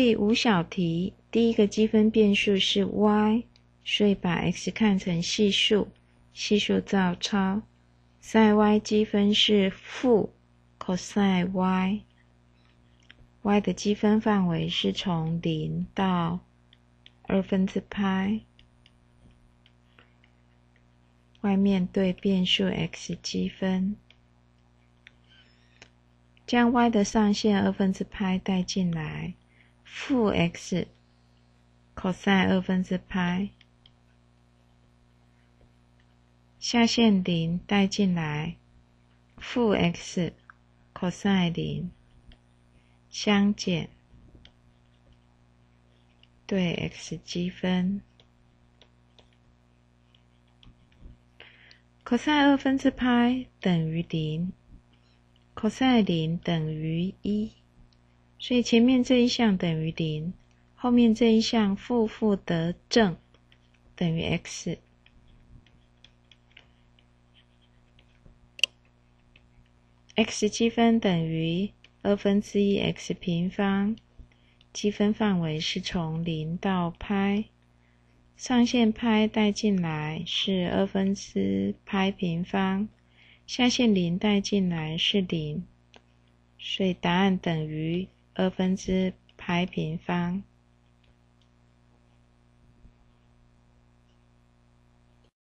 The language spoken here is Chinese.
第五小题，第一个积分变数是 y，所以把 x 看成系数，系数照抄。sin y 积分是负 cos y，y 的积分范围是从零到二分之派，外面对变数 x 积分，将 y 的上限二分之派带进来。负 x cos 二分之派，下线零带进来，负 x cos 零相减，对 x 积分，cos 二分之派等于零，cos 零等于一。所以前面这一项等于零，后面这一项负负得正等于 x。x 积分等于二分之一 x 平方，积分范围是从零到派，上限派带进来是二分之派平方，下限零带进来是零，所以答案等于。二分之派平方。